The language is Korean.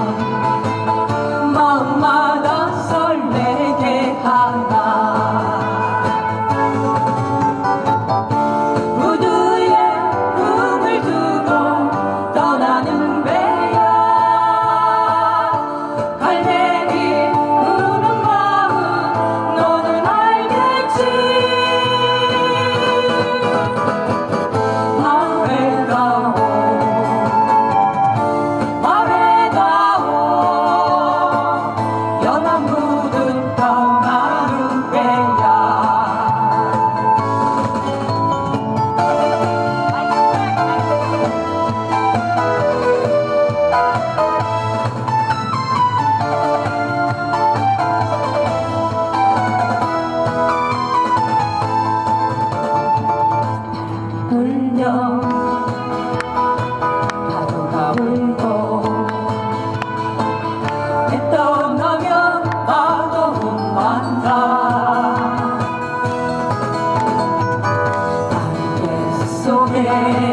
oh 마음도 떠나면 나도 만다 안개 속에